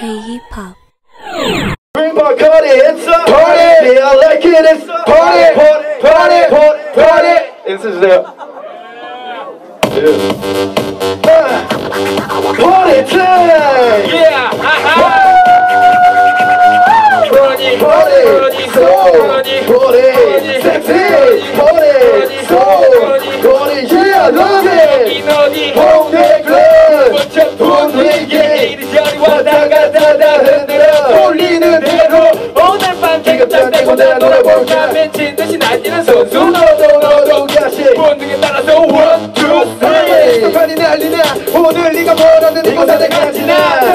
K-pop. Party, it's a party. Yeah, I like it, party, party, party, party, party. This is yeah. party. Yeah. Party, Party, party, party, party, 난리나 오늘 네가 뭐라든 이곳 사대까지 나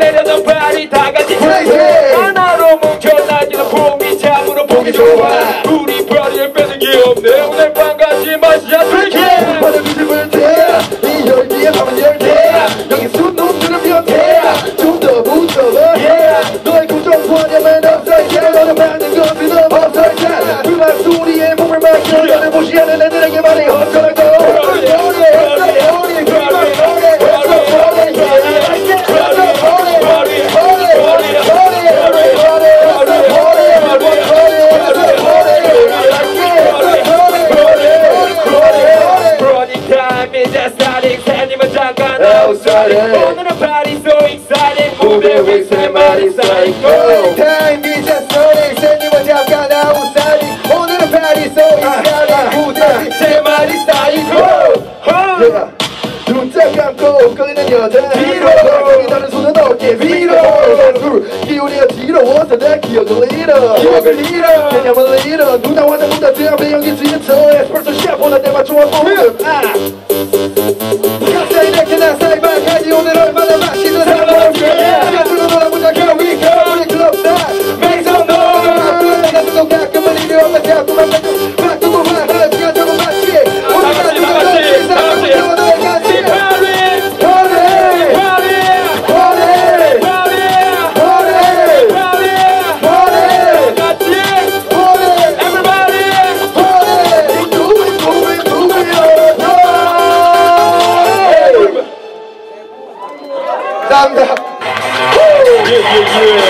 내려놓은 발이 다 같이. 하나로 뭉쳐 나지는 봄이 참으로 보기 좋아 started 오늘은 party so excited Move your wings and body psycho Time is just starting 세님을 잡가 나 우사리 오늘은 party so excited 무대지 제 말이 psycho 눈짝 감고 끄는 여자 뒤로 거기 다른 손은 어깨 위로 기울여 뒤로 원서다 기억을 잃어 기억을 잃어 개념을 잃어 누나 와서 문다 대한 배영이 지쳐 에스프레소 샷 보다 내 맞춰 보는 아 yeah, yeah. Yeah,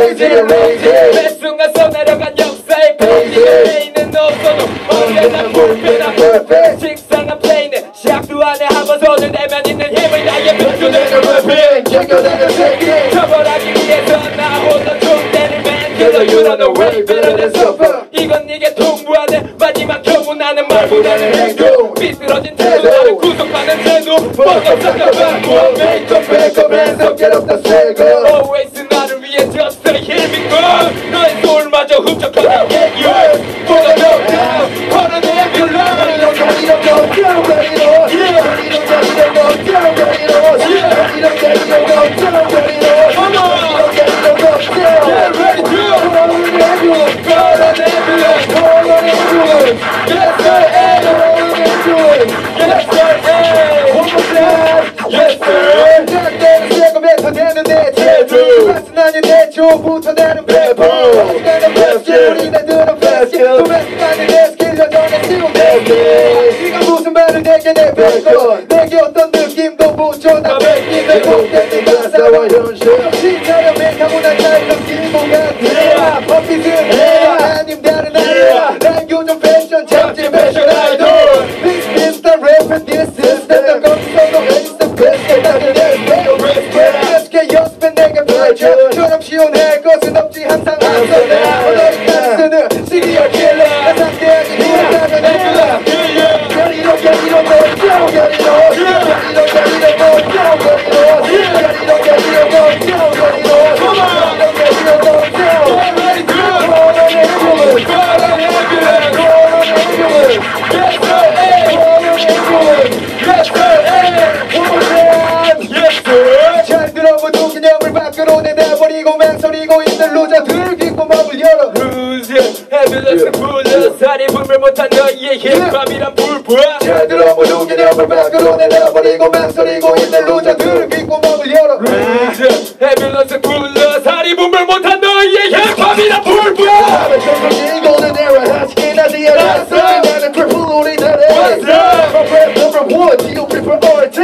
손을 대면 있는 힘을. 챙겨내는 새끼. 처벌하기 위해서 나 홀로 총대를 맨 그래서 you don't know way better than suffer 이건 네게 통보하는 마지막 경고 나는 말보다는 행동. 비뚤어진 태도 나를 구속하는 태도. 뻗어 섞여봐 Make the back of hands up, get up the circle. 보분쳐내는 배봉 이래는 베스트 우리는 드는 베스트 도메스타는 데스킬을 전해 지운 베스트 네가 무슨 말을 내게 내뱉고 내게 어떤 느낌도 붙여다 뱉기 왜곡된 네가 싸워 현실 신사람 맥하고 난 나이 넘기고 같아 퍼피트 해야 아님 över världskolonien Överling och vänster, det går inte luncha Turkik på vad vill göra Rage, ambulansen fullös Här i bomber mot Hanoi, hjälpa mina purpur Överkroppen nära, här skinnar det raster När den purple och det där är Från Skövde, från Hån, till och med RT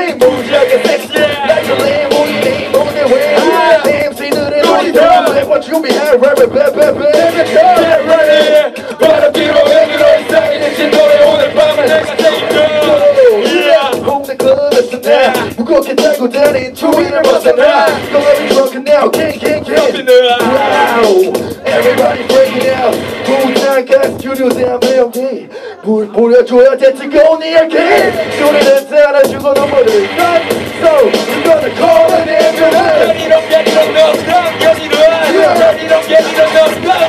나 무겁게 달고 다닌 투윈을 벗어나 너가 drunken now can't can't can't Wow Everybody breaking out 도난 가스 유료세 안 배우니 뭘 보여줘야 대체 꺼니 알게 노래는 살아주고 넘어를 난 So you're gonna call an ambulance Get it up get it up no stop Get it up get it up no stop